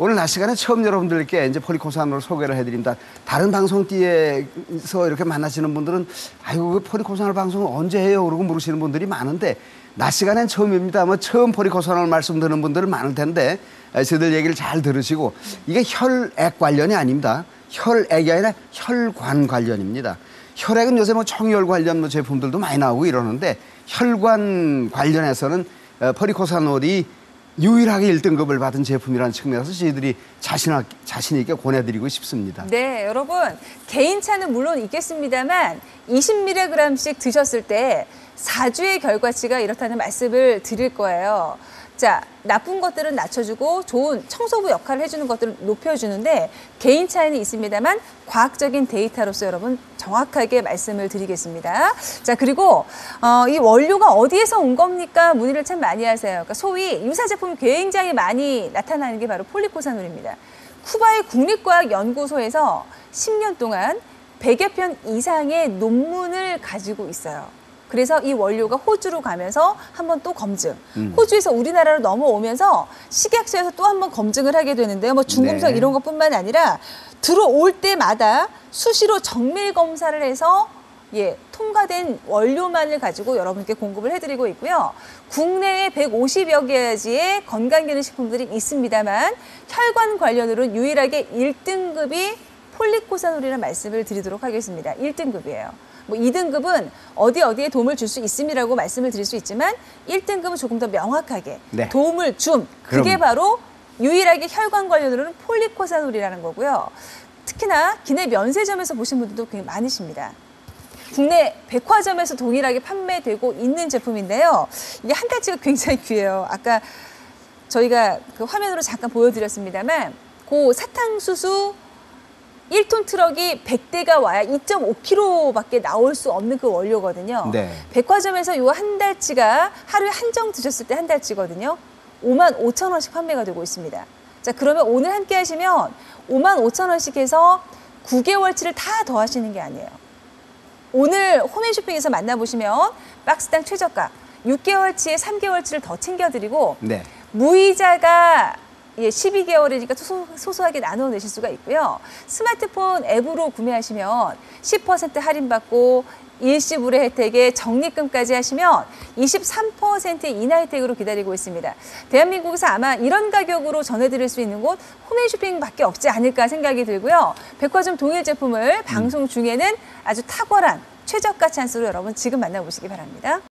오늘 낮 시간에 처음 여러분들께 이제 포리코산을 소개를 해드립니다. 다른 방송띠에서 이렇게 만나시는 분들은 아이고 그 포리코산을 방송을 언제 해요? 그러고 물으시는 분들이 많은데 낮 시간엔 처음입니다. 뭐 처음 포리코산을 말씀 듣는 분들은 많을 텐데 에, 저희들 얘기를 잘 들으시고 이게 혈액 관련이 아닙니다. 혈액이 아니라 혈관 관련입니다. 혈액은 요새 뭐 청혈 관련 뭐 제품들도 많이 나오고 이러는데 혈관 관련해서는 어, 포리코사놀이 유일하게 1등급을 받은 제품이라는 측면에서 저희들이 자신, 자신 있게 권해드리고 싶습니다. 네, 여러분 개인차는 물론 있겠습니다만 20mg씩 드셨을 때 4주의 결과치가 이렇다는 말씀을 드릴 거예요. 자, 나쁜 것들은 낮춰주고 좋은 청소부 역할을 해주는 것들은 높여주는데 개인 차이는 있습니다만 과학적인 데이터로서 여러분 정확하게 말씀을 드리겠습니다. 자, 그리고 어, 이 원료가 어디에서 온 겁니까? 문의를 참 많이 하세요. 그러니까 소위 유사 제품이 굉장히 많이 나타나는 게 바로 폴리코사놀입니다. 쿠바의 국립과학연구소에서 10년 동안 100여 편 이상의 논문을 가지고 있어요. 그래서 이 원료가 호주로 가면서 한번 또 검증. 호주에서 우리나라로 넘어오면서 식약처에서 또 한번 검증을 하게 되는데요. 뭐 중금속 네. 이런 것뿐만 아니라 들어올 때마다 수시로 정밀 검사를 해서 예, 통과된 원료만을 가지고 여러분께 공급을 해드리고 있고요. 국내에 150여 가지의 건강기능식품들이 있습니다만 혈관 관련으로는 유일하게 1등급이 폴리코사놀이라는 말씀을 드리도록 하겠습니다. 1등급이에요. 뭐 2등급은 어디 어디에 도움을 줄 수 있음이라고 말씀을 드릴 수 있지만 1등급은 조금 더 명확하게 네. 도움을 줌. 그게 그럼. 바로 유일하게 혈관 관련으로는 폴리코사놀이라는 거고요. 특히나 기내 면세점에서 보신 분들도 굉장히 많으십니다. 국내 백화점에서 동일하게 판매되고 있는 제품인데요. 이게 한 달치가 굉장히 귀해요. 아까 저희가 그 화면으로 잠깐 보여드렸습니다만 그 사탕수수 1톤 트럭이 100대가 와야 2.5kg밖에 나올 수 없는 그 원료거든요. 네. 백화점에서 요 한 달치가 하루에 한정 드셨을 때 한 달치거든요. 5만 5천 원씩 판매가 되고 있습니다. 자, 그러면 오늘 함께 하시면 5만 5천 원씩 해서 9개월치를 다 더하시는 게 아니에요. 오늘 홈앤쇼핑에서 만나보시면 박스당 최저가 6개월치에 3개월치를 더 챙겨드리고 네. 무이자가 예, 12개월이니까 소소, 소소하게 나눠 내실 수가 있고요. 스마트폰 앱으로 구매하시면 10% 할인받고 일시불의 혜택에 적립금까지 하시면 23% 인하 혜택으로 기다리고 있습니다. 대한민국에서 아마 이런 가격으로 전해드릴 수 있는 곳 홈앤쇼핑밖에 없지 않을까 생각이 들고요. 백화점 동일 제품을 방송 중에는 아주 탁월한 최저가 찬스로 여러분 지금 만나보시기 바랍니다.